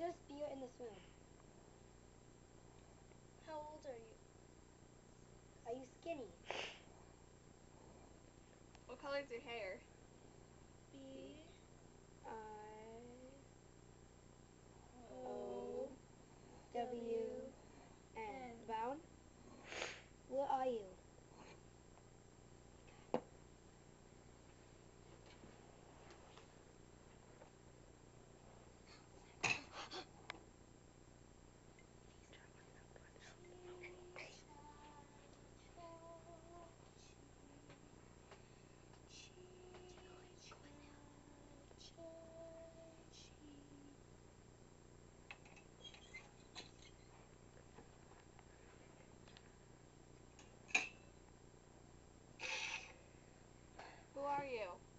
just be in the swim. How old are you? Are you skinny? What color is your hair? are you?